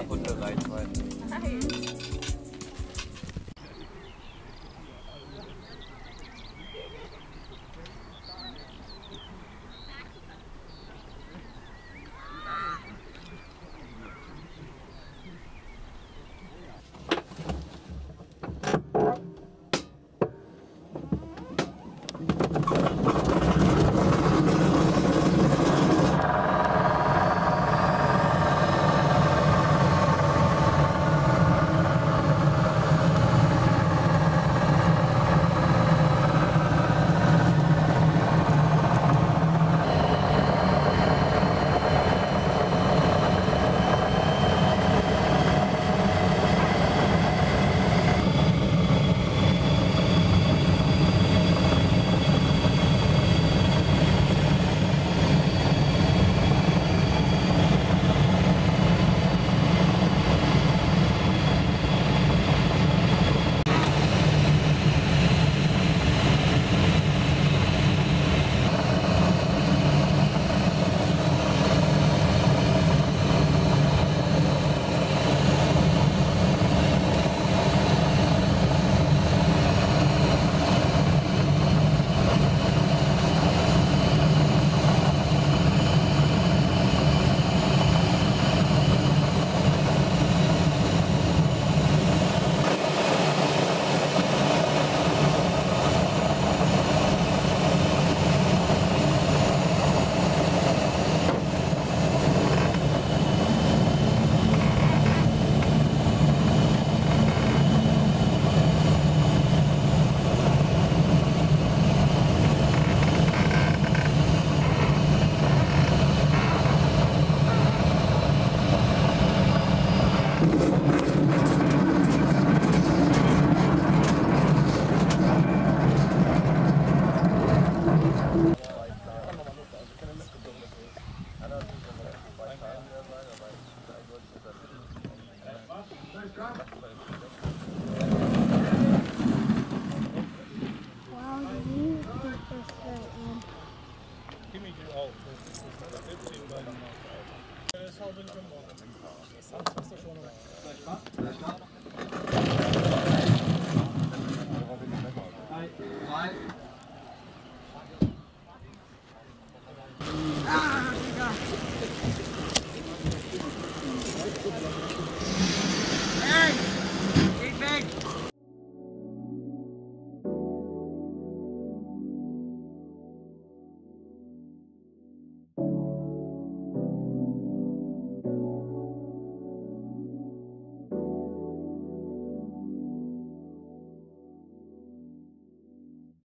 Runde Reichweite. Nice. Drei, drei.